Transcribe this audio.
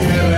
Yeah.